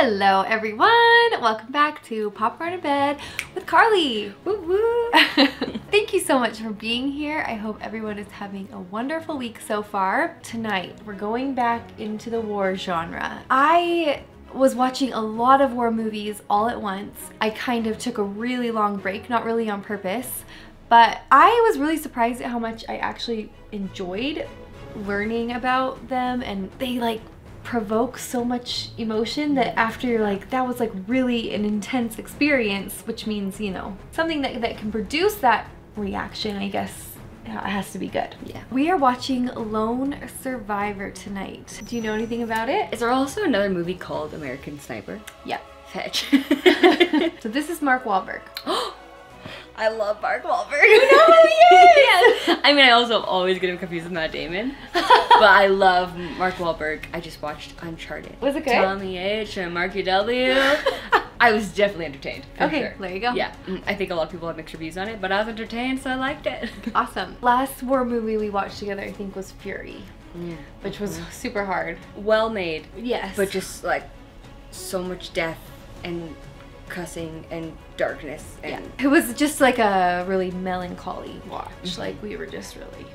Hello everyone! Welcome back to Pop Popcorn in Bed with Carly! Woo woo! Thank you so much for being here. I hope everyone is having a wonderful week so far. Tonight, we're going back into the war genre. I was watching a lot of war movies all at once. I kind of took a really long break, not really on purpose, but I was really surprised at how much I actually enjoyed learning about them and they like provoke so much emotion that after you're like that was like really an intense experience which means you know something that, that can produce that reaction I guess it has to be good. Yeah. We are watching Lone Survivor tonight. Do you know anything about it? Is there also another movie called American Sniper? Yeah. Fetch. so this is Mark Wahlberg. I love Mark Wahlberg. No, yes. I mean, I also always get him confused with Matt Damon, but I love Mark Wahlberg. I just watched Uncharted. Was it good? Tommy H and Marky W. I was definitely entertained. For Okay, sure. there you go. Yeah, mm, I think a lot of people have mixed reviews on it, but I was entertained, so I liked it. Awesome. Last war movie we watched together I think was Fury, Yeah. which was super hard. Well made, Yes. but just like so much death and cussing and darkness and yeah. It was just like a really melancholy watch. Mm-hmm. Like we were just really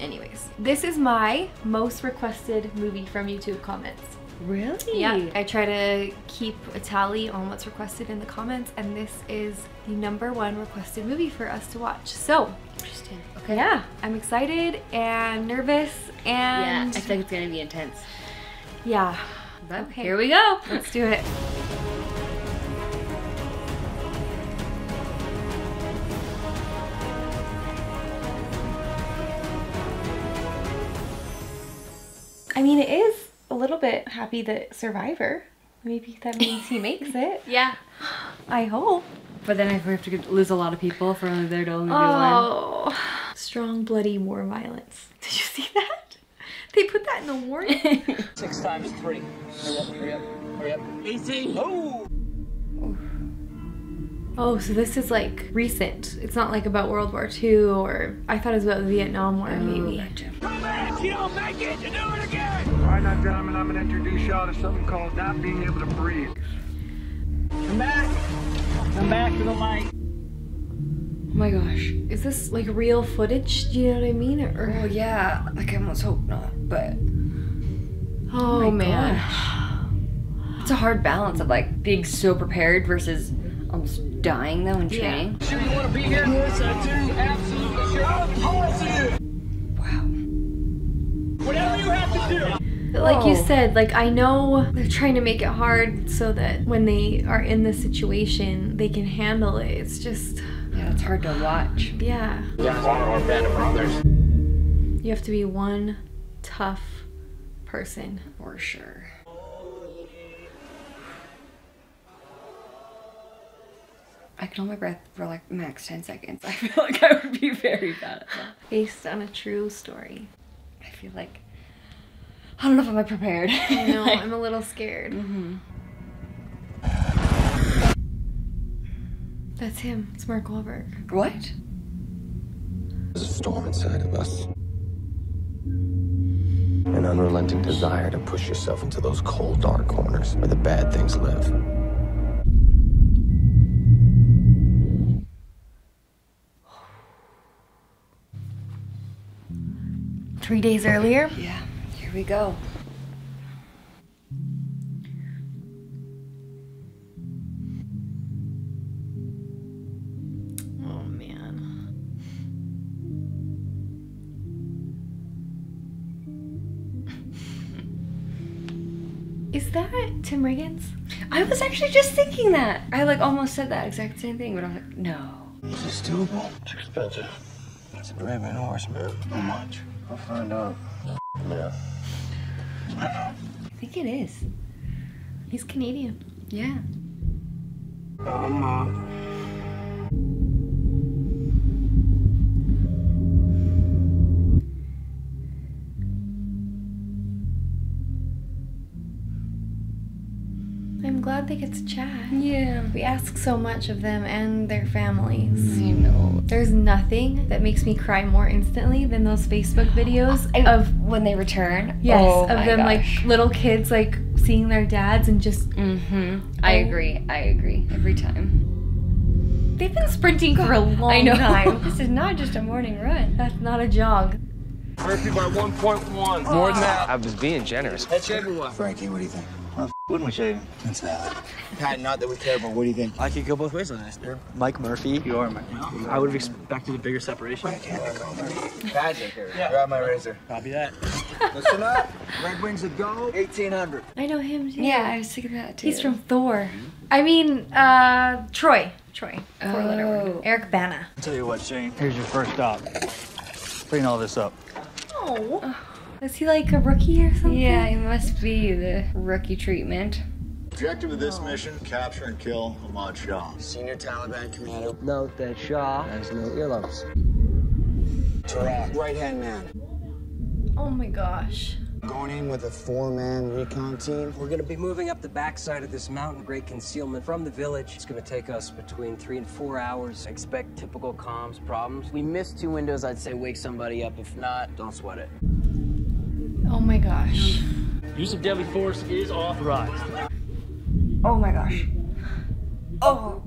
Anyways, this is my most requested movie from YouTube comments. really Yeah, I try to keep a tally on what's requested in the comments, and this is the number one requested movie for us to watch. So, interesting. Okay. yeah, I'm excited and nervous, and Yeah, I feel like it's gonna be intense. yeah, But Okay. here we go. let's do it. I mean, it is a little bit happy that Survivor. Maybe that means he makes it. Yeah. I hope. But then if we have to lose a lot of people for only there to only be one. Oh, strong, bloody war violence. Did you see that? They put that in the warning. Six times three. Hurry up, hurry up, hurry up. Easy. Oh! Oh, so this is like recent. It's not like about World War II or I thought it was about the Vietnam War, oh, maybe. Come back! You don't make it! You do it again! Alright, now, gentlemen, I'm gonna introduce y'all to something called not being able to breathe. Come back! Come back to the light. Oh my gosh. Is this like real footage? Do you know what I mean? Or Oh yeah. Like I almost hope not, but oh, oh my man. it's a hard balance of like being so prepared versus um, almost dying though in Yeah. training. Sure you wanna be here? Yes, I do. Absolutely sure. Of course you. Wow. Whatever you have to do. But like you oh. said, like I know they're trying to make it hard so that when they are in this situation, they can handle it. It's just, Yeah, it's hard to watch. yeah. Yeah, one of band of brothers. You have to be one tough person. For sure. I can hold my breath for like max 10 seconds. I feel like I would be very bad at that. Based on a true story. I feel like I don't know if I'm prepared. I know, I'm a little scared. hmm That's him. It's Mark Wahlberg. What? There's a storm inside of us. An unrelenting desire to push yourself into those cold, dark corners where the bad things live. Three days earlier? Yeah, here we go. Oh man. Is that Tim Riggins? I was actually just thinking that. I like almost said that exact same thing, but I was like, no. Is this doable? It's expensive. It's a Arabian horse, man. How much? I'll find out. Yeah. I think it is. He's Canadian. Yeah. I'm, uh, they get to chat. Yeah. We ask so much of them and their families. I know. There's nothing that makes me cry more instantly than those Facebook videos I- of when they return. yes, oh of my them gosh. like little kids like seeing their dads and just Mm-hmm. I agree. I agree. Every time. they've been sprinting for a long I know. time. this is not just a morning run. That's not a jog. Murphy by 1.1. More than that. I was being generous. That's everyone. Frankie, what do you think? Well, wouldn't we shave him? That's valid. Pat, not that we care, but what do you think? I could go both ways on this. You're Mike Murphy. You are Mike. Murphy. I would have expected a bigger separation. Pat, grab my razor. Copy that. Listen up. Red Wings a go. 1800. I know him too. Yeah, I was thinking that too. He's from Thor. I mean, uh, Troy. Troy. Four letter Oh. word. Eric Bana. I'll tell you what, Shane. Here's your first stop. Clean all this up. Oh. Is he like a rookie or something? Yeah, he must be the rookie treatment. Objective of this mission, capture and kill Ahmad Shah. Senior Taliban commander. Note that Shah has no earlobes. Tarak. Right hand man. Oh my gosh. Going in with a four man recon team. We're gonna be moving up the backside of this mountain, great concealment from the village. It's gonna take us between three and four hours. Expect typical comms problems. We missed two windows, I'd say wake somebody up. If not, don't sweat it. Oh my gosh. Use of deadly force is authorized. Oh my gosh. Oh.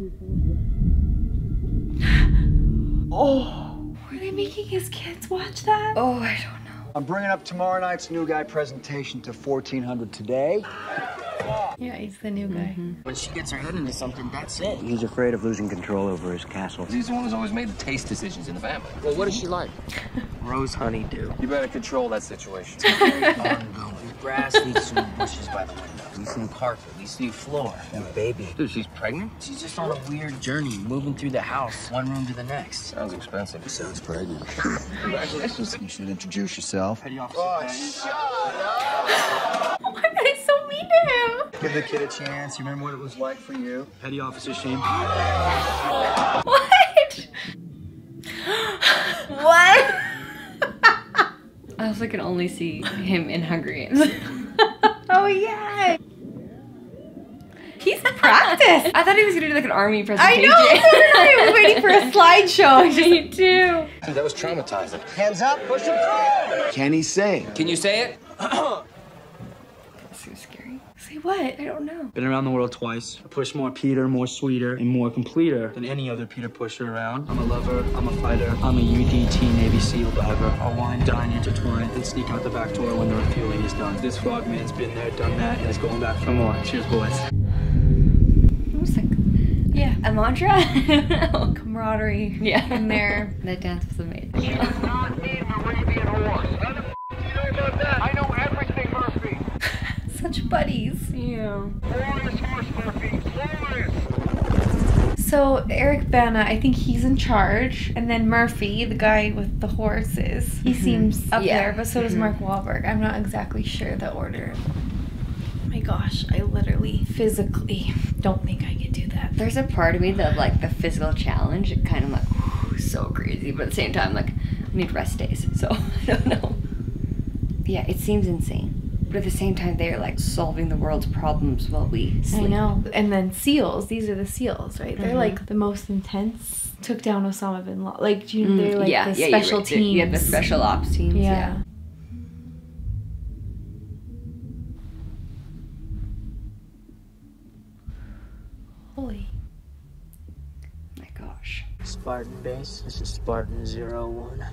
Oh. Were they making his kids watch that? Oh, I don't know. I'm bringing up tomorrow night's new guy presentation to 1400 today. Yeah, he's the new guy. Mm-hmm. When she gets her head into something, that's it. He's afraid of losing control over his castle. He's the one who's always made the taste decisions in the family. Well, what is she like? Rose honeydew. You better control that situation. It's very Ongoing. Grass leads to bushes by the window. We see carpet. We see floor. And baby. Dude, she's pregnant? She's just on a weird journey, moving through the house, one room to the next. Sounds expensive. Sounds pregnant. Congratulations. You should introduce yourself. Petty officer. Why are they so mean to him? Give the kid a chance. You remember what it was like for you? Petty officer Shane. What? what? I also can only see him in Hunger Games. oh yeah. He's practiced. I thought he was gonna do like an army presentation. I know. I was waiting for a slideshow. Me too. That was traumatizing. Hands up, push him through. Can he say? Can you say it? That's so scary. Say what? I don't know. Been around the world twice. I push more Peter, more sweeter, and more completer than any other Peter pusher around. I'm a lover, I'm a fighter, I'm a UDT Navy SEAL diver. I'll wine, dine, intertwine, then sneak out the back door when the refueling is done. This frogman's been there, done that, and is going back for more. Cheers, boys. Almost like Yeah. a mantra. I. Oh, camaraderie. Yeah. In there. That dance was amazing. not need Moravian horse. How the f- do you know about that? I know everything, Murphy. Such buddies. Yeah. Glorious horse, Murphy. Glorious. So Eric Bana, I think he's in charge, and then Murphy, the guy with the horses, he mm-hmm. seems up Yeah. there, but so does mm-hmm. Mark Wahlberg. I'm not exactly sure the order. my gosh, I literally physically don't think I could do that. There's a part of me that like the physical challenge, it kind of like whew, so crazy, but at the same time like I need rest days, so I don't know. Yeah, it seems insane. But at the same time, they're like solving the world's problems while we sleep. I know. And then SEALs, these are the SEAls, right? They're Mhm. like the most intense. Took down Osama bin Laden. Like, do you, Mm, they're like yeah, the yeah, special right. They're- teams. Yeah, the special ops teams. Yeah. Yeah. Holy. My gosh. Spartan base. This is Spartan Zero One.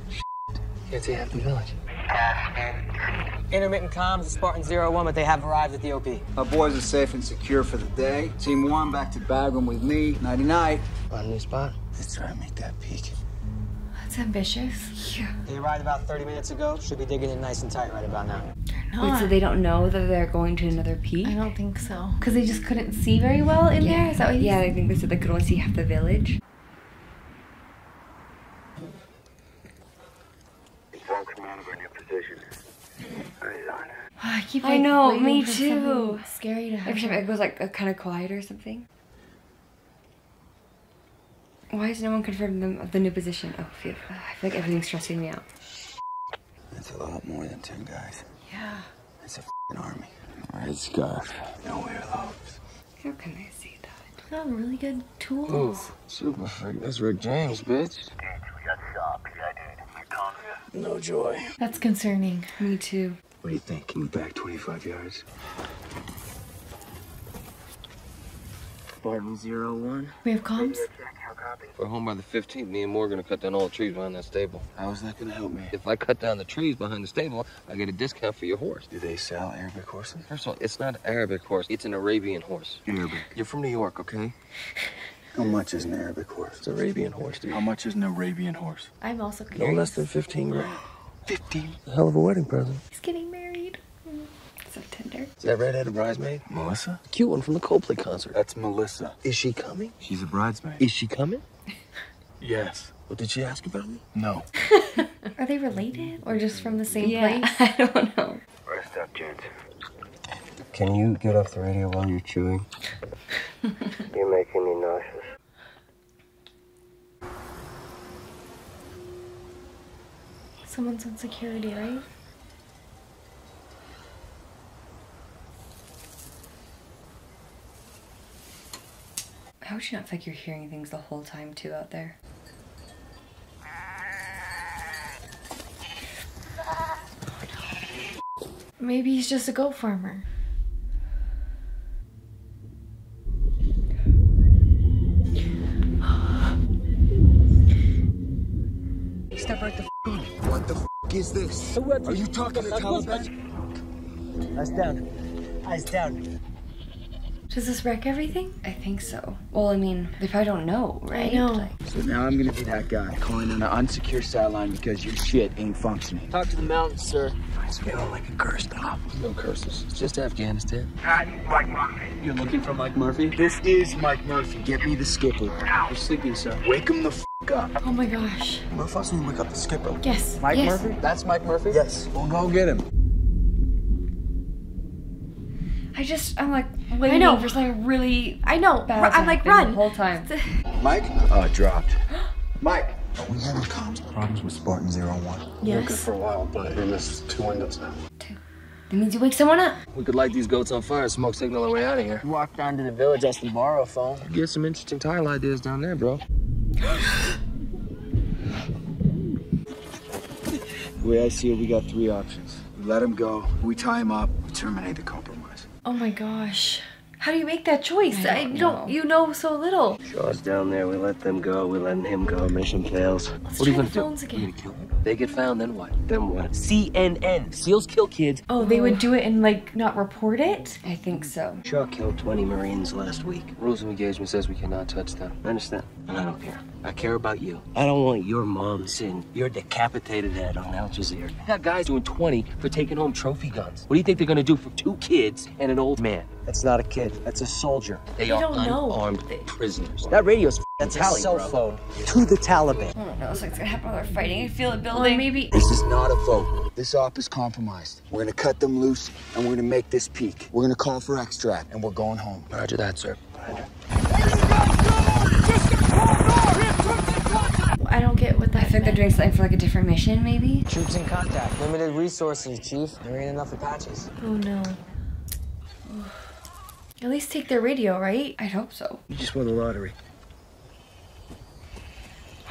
Can't say half the village. Intermittent comms is Spartan Zero One, but they have arrived at the OP. Our boys are safe and secure for the day. Team one back to Bagram with me. Nighty night. On a new spot. Let's try and make that peak. That's ambitious. Yeah. They arrived about 30 minutes ago. Should be digging in nice and tight right about now. They're Wait, so they don't know that they're going to another peak? I don't think so. Because they just couldn't see very well in there? Is that what you Yeah, I think they said they could only see half the village. One commander in your position. I like, know, me too. Scary to Every happen. time it goes like a kind of quiet or something. Why has no one confirmed them of the new position? Oh, phew. I feel like everything's stressing me out. That's a lot more than 10 guys. Yeah. It's a f***ing army. Red scarf. No earlobes. How can I see that? They have really good tools. Super freak. That's Rick James, bitch. No joy. That's concerning. Me too. What do you think? Can we back 25 yards? Spartan Zero One. We have comms? We're home by the 15th. Me and Morgan are gonna cut down all the trees behind that stable. How is that gonna help me? If I cut down the trees behind the stable, I get a discount for your horse. Do they sell Arabic horses? First of all, it's not an Arabic horse. It's an Arabian horse. Arabic. You're from New York, okay? How much is an Arabic horse? It's an Arabian horse, dude. How much is an Arabian horse? I'm also curious. No curious. less than 15 grand. 15. A hell of a wedding present. He's getting married. So tender. Is that redheaded bridesmaid? Melissa? The cute one from the Coldplay concert. That's Melissa. Is she coming? She's a bridesmaid. Is she coming? Yes. Well, did she ask about me? No. Are they related or just from the same Yeah, place? I don't know. Rest up, gents. Can you get off the radio while you're chewing? you're making me nauseous. Someone's on security, right? How would you not feel like you're hearing things the whole time too out there? Maybe he's just a goat farmer. Step right the f on it. What the f is this? Are you talking to Taliban? Eyes down. Eyes down. Does this wreck everything? I think so. Well, I mean, they probably don't know, right? I know. Like, So now I'm gonna be that guy calling in an unsecure satellline because your shit ain't functioning. Talk to the mountains, sir. It's feeling like a cursed op. No curses. It's just Afghanistan. Hi, Mike Murphy. You're looking for Mike Murphy? This is Mike Murphy. Get me the skipper. You're sleeping, sir. Wake him the f up. Oh my gosh. Murph wants me to wake up the skipper. Yes. Mike yes. Murphy? That's Mike Murphy? Yes. We'll go get him. I just, I'm like waiting know. for something really I know. bad. I'm like, run. the whole time. Mike? Oh, it dropped. Mike! We having comms problems with Spartan Zero One. Yes. For a while, but we missed two windows now. Two. That means you wake someone up. We could light these goats on fire, smoke signal our way out of here. Walk down to the village, ask them to borrow a phone. Get some interesting tile ideas down there, bro. The way I see it, we got three options. We let him go, we tie him up, we terminate the compromise. Oh my gosh. How do you make that choice? I I don't don't, know. you know so little. Shah's down there. We let them go. We letting him go. Mission fails. Let's what are you gonna the do? phones You again. gonna kill them? They get found, then what? Then what? CNN. Seals kill kids. Oh, they would do it and like not report it? I think so. Shaw killed 20 Marines last week. Rules of engagement says we cannot touch them. I understand? And I don't care. I care about you. I don't want your mom seeing your decapitated head on Al Jazeera. I got guys doing 20 for taking home trophy guns. What do you think they're gonna do for two kids and an old man? That's not a kid. That's a soldier. They You are don't know. unarmed prisoners. That radio's That's a Tally, cell bro. phone to the Taliban. I don't know. It's like it's gonna happen while they're fighting. I feel it Or building. maybe This is not a vote. This op is compromised. We're gonna cut them loose and we're gonna make this peak. We're gonna call for extract and we're going home. Roger that, sir. I don't get what that I think they're meant. doing something for like a different mission, maybe. Troops in contact. Limited resources, Chief. There ain't enough Apaches. Oh no. At least take their radio, right? I'd hope so. You just won the lottery.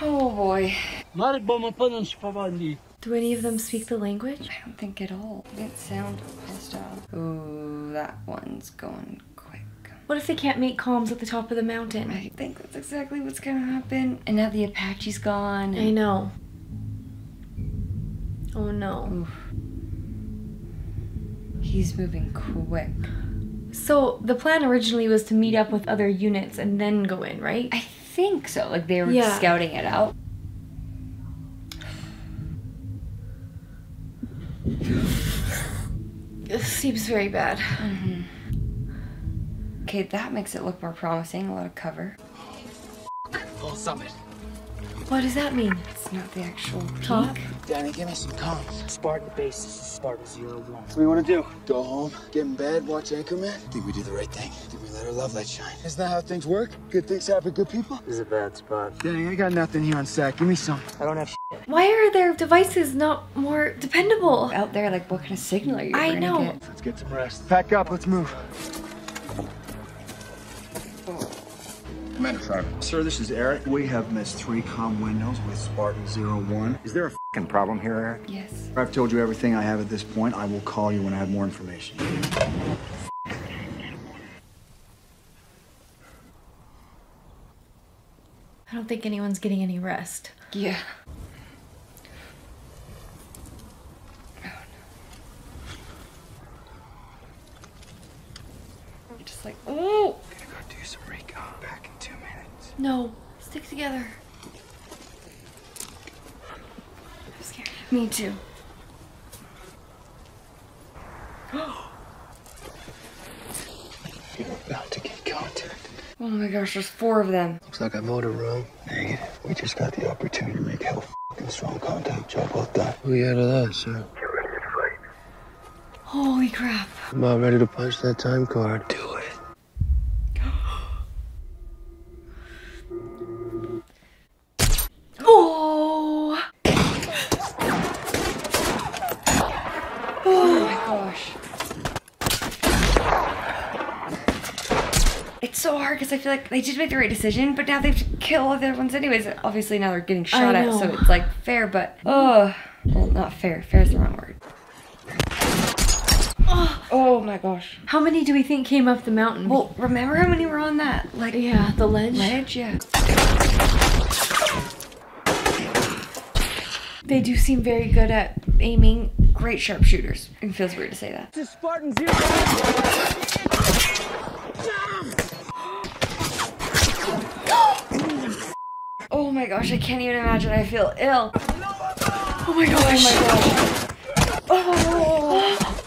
Oh boy. Do any of them speak the language? I don't think at all. It didn't sound hostile. Ooh, that one's going quick. What if they can't make comms at the top of the mountain? I think that's exactly what's gonna happen. And now the Apache's gone. I know. Oh no. He's moving quick. So the plan originally was to meet up with other units and then go in, right? I think so. Like they were Yeah. scouting it out. This seems very bad. Mm-hmm. Okay, that makes it look more promising. A lot of cover. Full summit. What does that mean? It's not the actual Top? peak. Danny, give me some comms. Spartan base. This is Spartan Zero One. What do we want to do? Go home, get in bed, watch Anchorman? Think we do the right thing. Think we let our love light shine. Isn't that how things work? Good things happen to good people? This is a bad spot. Danny, I got nothing here on sack. Give me some. I don't have Why are their devices not more dependable? Out there, like what kind of signal are you I gonna know. get? Let's get some rest. Pack up, let's move. Commander Sharp. Sir, this is Eric. We have missed three com windows with Spartan Zero One. Is there a fing problem here, Eric? Yes. I've told you everything I have at this point. I will call you when I have more information. I don't think anyone's getting any rest. Yeah. Just like, oh! Gonna go do some recon. Back in two minutes. No, stick together. I'm scared. Me too. You're about to get contacted. Oh my gosh, there's four of them. Looks like I vote a room. Negative. We just got the opportunity to make hell fucking strong contact. Job well done. We out of that, sir. Holy crap. I'm about ready to punch that time card. Do it. Oh! Oh my gosh. It's so hard because I feel like they did make the right decision, but now they have to kill all the other ones anyways. Obviously now they're getting shot at, so it's like fair, but oh, well, not fair. Fair is the wrong word. Oh my gosh. How many do we think came up the mountain? Well, remember how many were on that like yeah, the ledge. ledge? Yeah. They do seem very good at aiming. Great sharpshooters. It feels weird to say that. This is Spartan Zero. Oh my gosh, I can't even imagine. I feel ill. Oh my oh gosh. Oh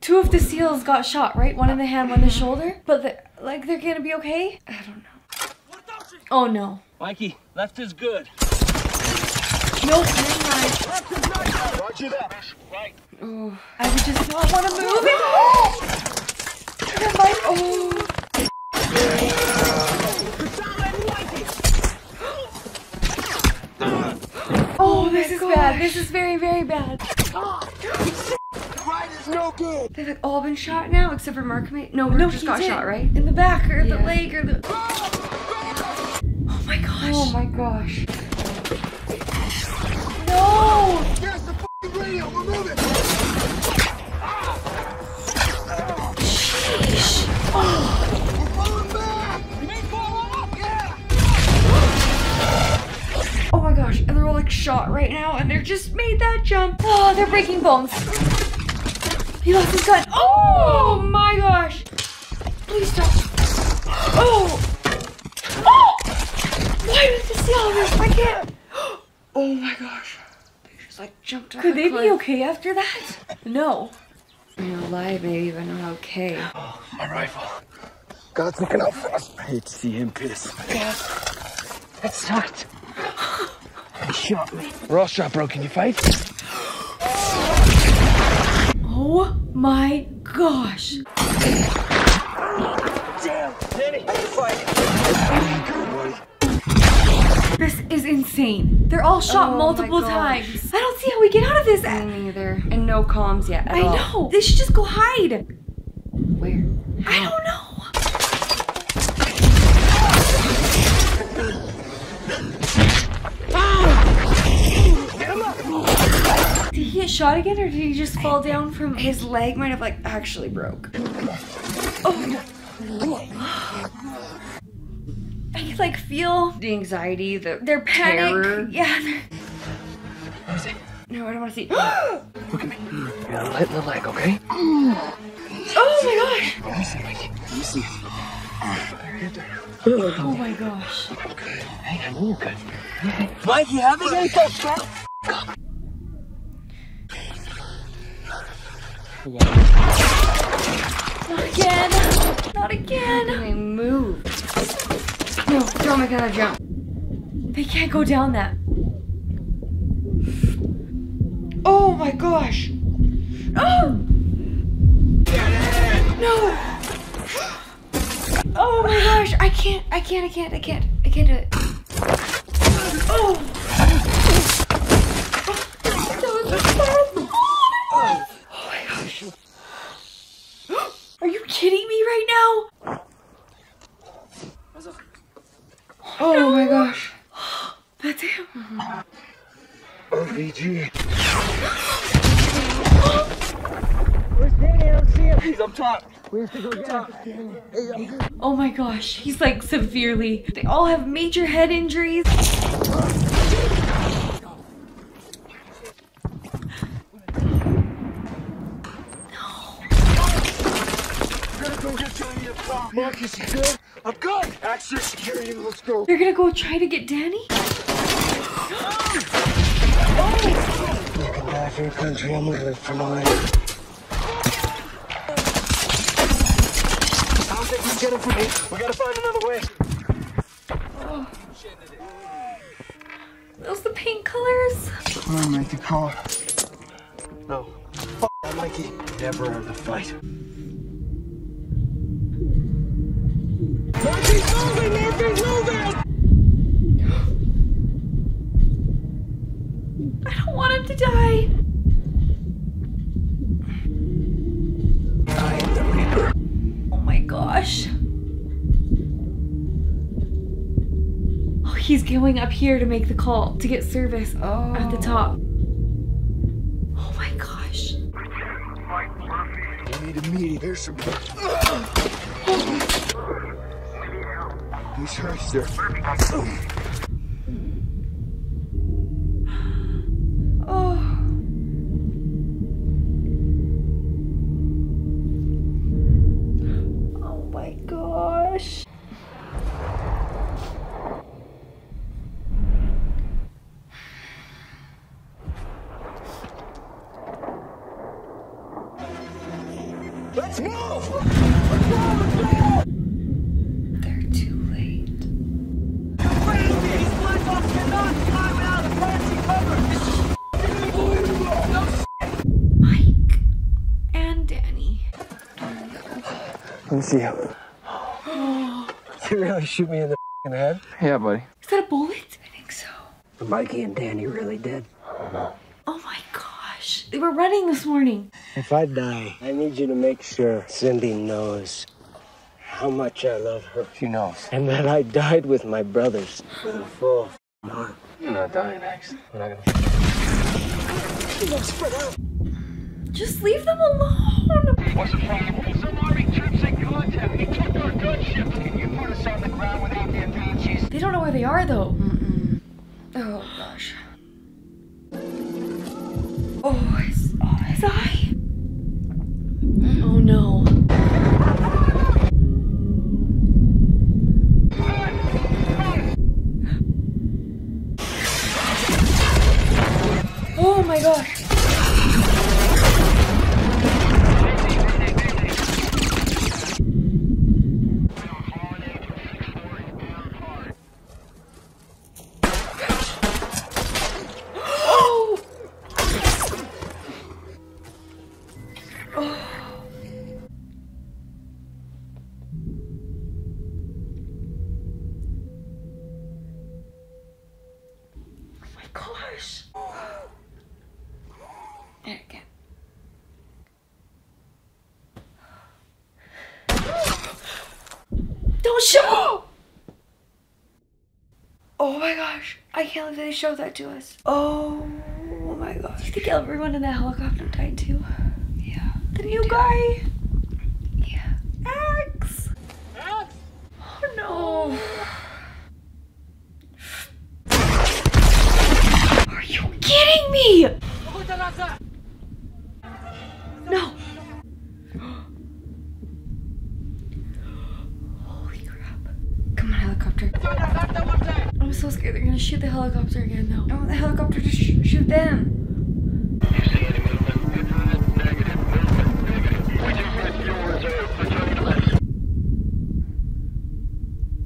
Two of the seals got shot, right? One in the hand, one in the shoulder. But the, like they're gonna be okay? I don't know. Oh no. Mikey, left is good. Nope, never mind. Roger that. Oh. I would just not want to move it. Oh. Oh, Oh, oh this is bad. This is very, very bad. Right is no good. They've like all been shot now, except for Mark. Ma- no, Mark No, just he got did. shot, right? In the back or the leg or the. Oh my gosh. Oh my gosh. No. There's the fucking radio. We're moving. We're gosh, and they're all like shot right now, and they're just made that jump. Oh, they're breaking bones. He lost his gun. Oh my gosh. Please stop. Oh. Oh. Why did they see all this? I can't. Oh my gosh. They just like jumped off Could a they be okay after that? No. You know, alive maybe, but not okay. Oh, my rifle. God's looking out for us. I hate to see him piss. That sucked. He shot me. We're all shot, bro. Can you fight? Oh my gosh. This is insane. They're all shot Oh multiple times. I don't see how we get out of this. Me neither. And no comms yet at I all. know. They should just go hide. Where? I don't know. Get shot again or did he just fall down from His leg might have like actually broke. Oh. I can like feel The anxiety, the their panic. terror. Yeah. No, I don't want to see. Look at me. You gotta lighten the leg, okay? Oh my gosh. Let me see, Mikey. Let me see. Oh my gosh. Hey, I know you're good. Mikey, how they gonna get Not again. Not again. They move. No, don't make another jump. They can't go down that. Oh my gosh. Oh! No! Oh my gosh. I can't. I can't. I can't. I can't. I can't do it. Oh! Are you kidding me right now? Oh my gosh. That's him. OVG. Where's Danny? I don't see him. He's up top. We have to go get him. Hey, I'm good. Oh my gosh, he's like severely. They all have major head injuries. Gotta go get Johnny a car. Marcus, you good? I'm good. Access security. Let's go. You're gonna go try to get Danny? Country. I'm gonna live for mine. I don't think we can get him from here. We gotta find another way. Oh. Those the paint colors? Come on, make the call. No. F that Mikey. Never have the fight. I don't want him to die. I am the Reaper. Oh my gosh. Oh, he's going up here to make the call to get service at the top. Oh my gosh. We need a meeting. Here's some. He's hurt, Let me see you. You really shoot me in the f***ing head? Yeah, buddy. Is that a bullet? I think so. Are Mikey and Danny really dead? Oh my gosh. They were running this morning. If I die, I need you to make sure Cindy knows how much I love her. She knows. And that I died with my brothers with a full f***ing heart. You're not dying, Max. We're not gonna. Just leave them alone. What's the problem? Troops in contact. He took our gunship. Can you put us on the ground without the Apaches? They don't know where they are though. Oh gosh. Oh, his, oh, his eye. Oh no. Oh my gosh. I they showed that to us. Oh my gosh. Do you think everyone in that helicopter died too? Yeah. The new guy? Yeah. Axe! Oh no. I want the helicopter to sh- shoot them.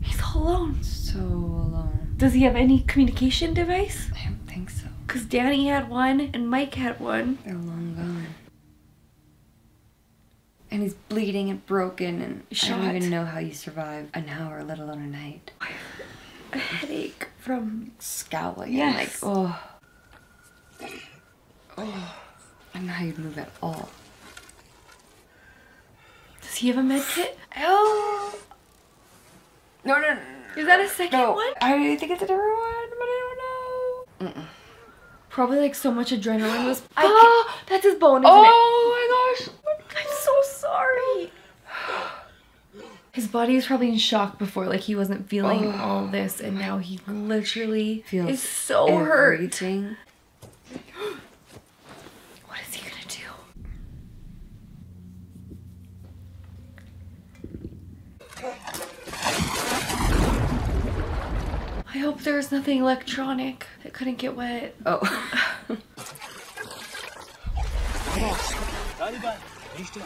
He's all alone. So alone. Does he have any communication device? I don't think so. Because Danny had one and Mike had one. They're long gone. And he's bleeding and broken, and Shot. I don't even know how you survive an hour, let alone a night. A headache from. Scowling Yes. like, oh. Oh. I don't know how you'd move at all. Does he have a med kit? Oh! No, no, no. Is that a second No, one? I think it's a different one, but I don't know. Probably like so much adrenaline was. I Ah, that's his bone, Oh my gosh. I'm so sorry. His body was probably in shock before, like he wasn't feeling Oh all this, and now he literally Feels is so hurt. everything. What is he gonna do? I hope there's nothing electronic that couldn't get wet. Oh.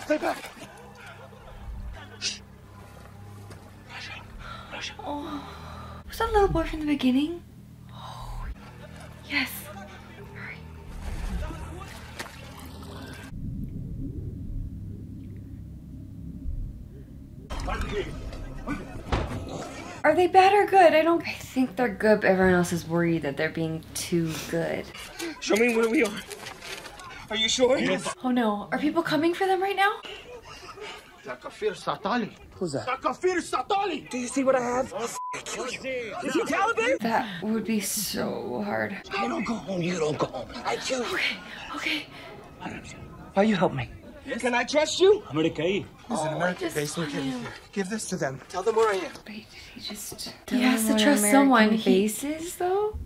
Stay back. Was that little boy from the beginning? Oh, yes. Hurry. Are they bad or good? I don't. I think they're good, but everyone else is worried that they're being too good. Show me where we are. Are you sure? Yes. Oh no. Are people coming for them right now? Zakafir Satali. Who's that? Zakafir Satali. Do you see what I have? Is he Taliban? That would be so hard. I don't go home. You don't go home. I kill you. Okay. okay. Why you help me? Can I trust you? America. He's oh, an American just base. Look saw him. here. Give this to them. Tell them where I am. Wait, did he just? He has to trust what someone. American He- Bases though.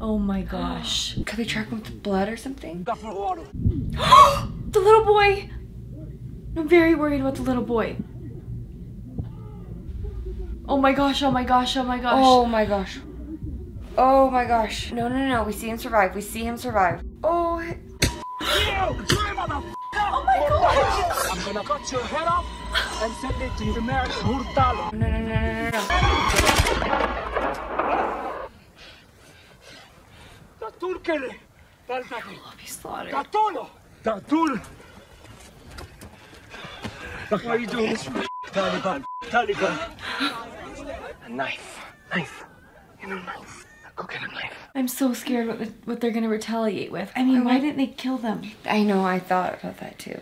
Oh my gosh. Could they track him with blood or something? the little boy! I'm very worried about the little boy. Oh my gosh, oh my gosh, oh my gosh. Oh my gosh. Oh my gosh. No, no, no. We see him survive. We see him survive. Oh. he- Oh my gosh! I'm gonna cut your head off and send it to your American Hurtalo. No, no, no, no, no, no. Tatul kele. Taltaki. I'll be slaughtered. Tatulo. Tatul. Why are you doing this? Taliban. Taliban. A knife. Knife. You know knife. Go get a knife. I'm so scared what, the, what they're gonna retaliate with. I mean, why didn't they kill them? I know. I thought about that too.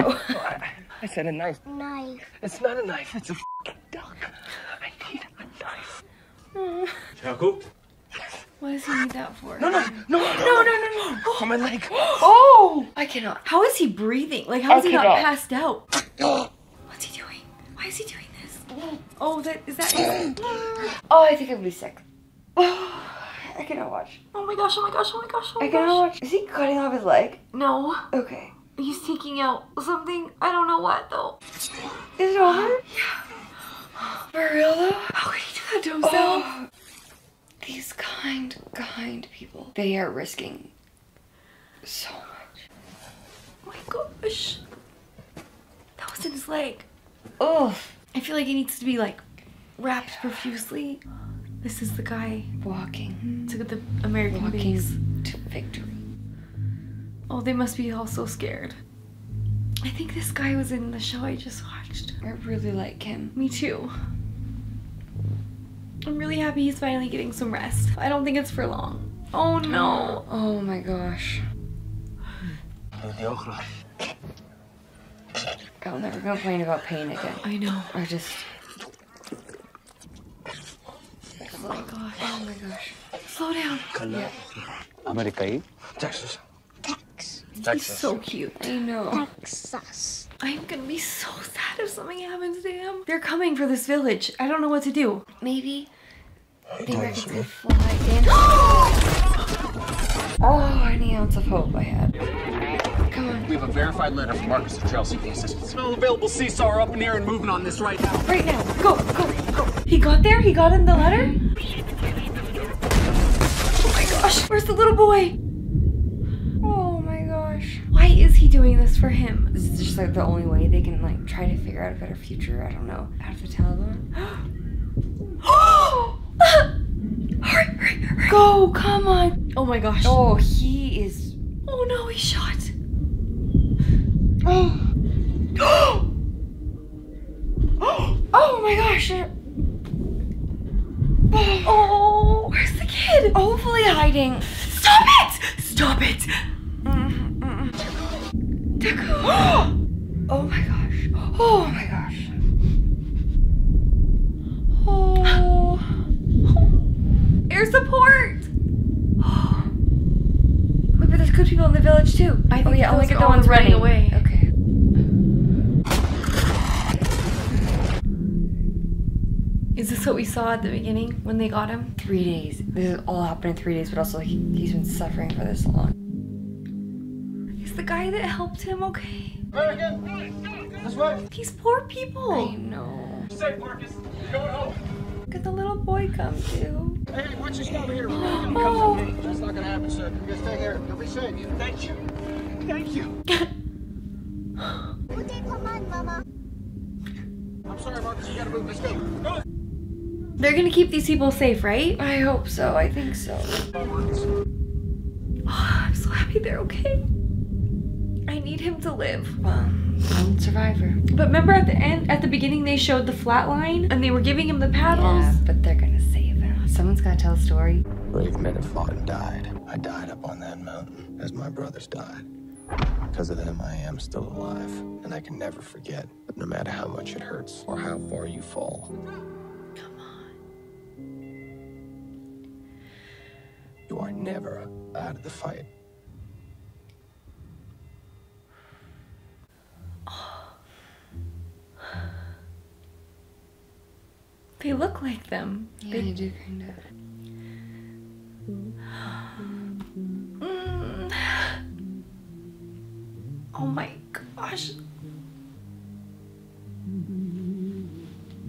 Oh. oh, I, I said a knife. Knife. It's not a knife. It's a f***ing duck. I need a knife. Chaku? What does he need that for? No, no, no, no, no, no, no, no. On my leg. Oh! I cannot. How is he breathing? Like, how is he not cannot. passed out? What's he doing? Why is he doing this? Oh, that is that. Oh, I think I would be sick. I cannot watch. Oh my gosh! Oh my gosh! Oh my gosh! Oh my I cannot gosh! watch. Is he cutting off his leg? No, Okay. he's taking out something. I don't know what though. Is it over? For real though? How could he do that to oh. himself? Oh, these kind, kind people. They are risking so much. Oh my gosh! That was in his leg. Oh, I feel like he needs to be like wrapped profusely. This is the guy walking, to the American walking base. to victory. Oh, they must be all so scared. I think this guy was in the show I just watched. I really like him. Me too. I'm really happy he's finally getting some rest. I don't think it's for long. Oh no. Oh my gosh. I'll never complain about pain again. I know. I just. Oh my gosh. Oh my gosh. Slow down. America. Texas. Texas. He's so cute. I know. Texas. I'm gonna be so sad if something happens to him. They're coming for this village. I don't know what to do. Maybe the Americans could fly in. oh, any ounce of hope I had. Come on. We have a verified letter from Marcus Luttrell seeking assistance. No available CSAR are up in the air and moving on this right now. Right now. Go, go, go. He got there? He got in the letter? Oh my gosh. Where's the little boy? Oh my gosh. Why is he doing this for him? This is just like the only way they can like try to figure out a better future. I don't know. Out of the Taliban. hurry, hurry, hurry. Go, come on. Oh my gosh. Oh, he is. Oh no, he's shot. Oh. oh Oh my gosh. Oh, where's the kid? Hopefully hiding. Stop it! Stop it! Mm-hmm, mm-hmm. Deku. Oh my gosh. Oh my gosh. Oh. Air support! Wait, but there's good people in the village too. I think oh think yeah, only get the ones running running away. Okay. That's what we saw at the beginning when they got him. Three days. This has all happened in three days, but also he, he's been suffering for this long. Is the guy that helped him okay? This way. These poor people. I know. Safe, Marcus. You're going home. Look at the little boy come too. Hey, why don't you stop here? Oh. That's not gonna happen, sir. You guys stay here. You'll be safe. Thank you. Thank you. I'm sorry, Marcus. You gotta move. Let's go. Go. They're gonna keep these people safe, right? I hope so. I think so. Oh, I'm so happy they're okay. I need him to live. Well, lone survivor. But remember at the end, at the beginning, they showed the flat line and they were giving him the paddles. Yeah, but they're gonna save him. Someone's gotta tell a story. Brave men have fought and died. I died up on that mountain as my brothers died. Because of them, I am still alive, and I can never forget. But no matter how much it hurts or how far you fall, you are never out of the fight. They look like them. Yeah, They- you do kind of. Mm. Oh my gosh.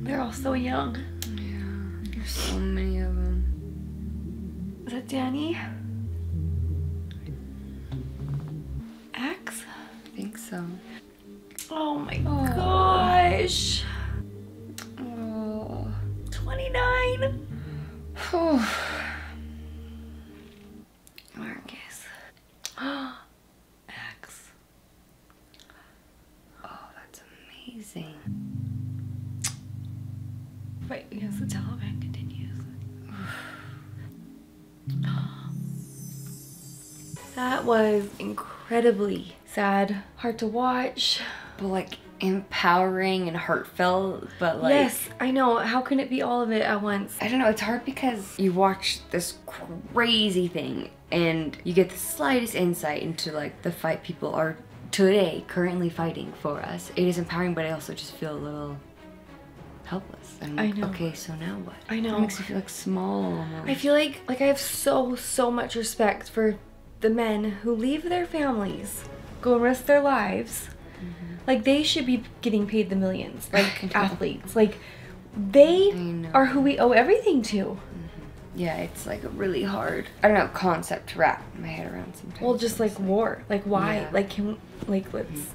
They're all so young. Yeah, there's so many of them. Is that Danny? X? I think so. Oh my gosh. That was incredibly sad, hard to watch. But like empowering and heartfelt, but like yes, I know. How can it be all of it at once? I don't know, it's hard because you watch this crazy thing and you get the slightest insight into like the fight people are today currently fighting for us. It is empowering, but I also just feel a little helpless. I'm I know. okay, so now what? I know. It makes me feel like small almost. I feel like like I have so so much respect for the men who leave their families, go and risk their lives. Like they should be getting paid the millions, like athletes. Like they are who we owe everything to. yeah, it's like a really hard, I don't know, concept to wrap my head around sometimes. Well, just like war. Like why? Yeah. Like can like let's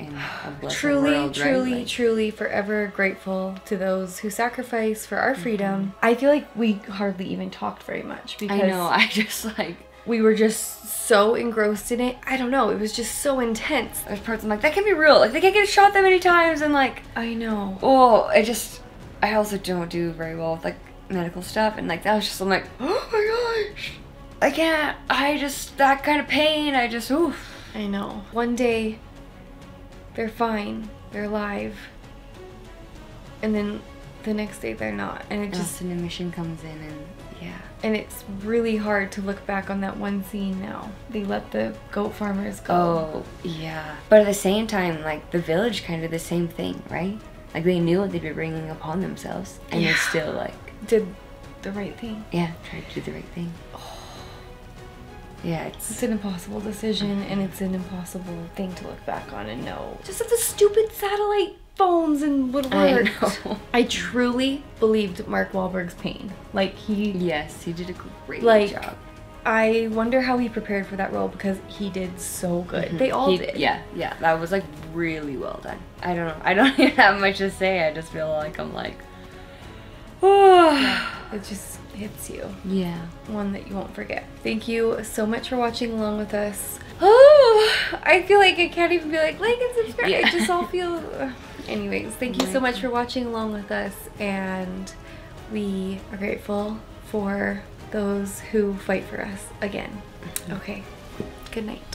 a blessed truly, world, right? truly, Like, truly forever grateful to those who sacrifice for Mm-hmm. our freedom. I feel like we hardly even talked very much because I know, I just like we were just so engrossed in it. I don't know. It was just so intense. there's parts I'm like, that can be real. Like they can't get shot that many times and like I know. Oh, I just, I also don't do very well with like medical stuff, and like that was just, I'm like, oh my gosh, I can't. I just that kind of pain. I just, oof. I know. One day, they're fine. They're alive. And then the next day they're not. And it Just an admission comes in, and and it's really hard to look back on that one scene now. They let the goat farmers go. oh yeah. But at the same time, like the village kind of the same thing, right? Like they knew what they'd be bringing upon themselves, and they Yeah. still like, Did the right thing. yeah, tried to do the right thing. Yeah, it's It's an impossible decision and it's an impossible thing to look back on and know. Just that the stupid satellite phones and would I know. I truly believed Mark Wahlberg's pain. Like he yes, he did a great Like, job. I wonder how he prepared for that role because he did so good. Mm-hmm. They all He- did. Yeah, yeah, that was like really well done. I don't know. I don't even have much to say. I just feel like I'm like, oh, It just hits you. yeah. One that you won't forget. Thank you so much for watching along with us. Oh, I feel like I can't even be like, like and subscribe. Yeah. It just all feels. Anyways, thank you oh so much for watching along with us. And we are grateful for those who fight for us again. Mm-hmm. Okay. Good night.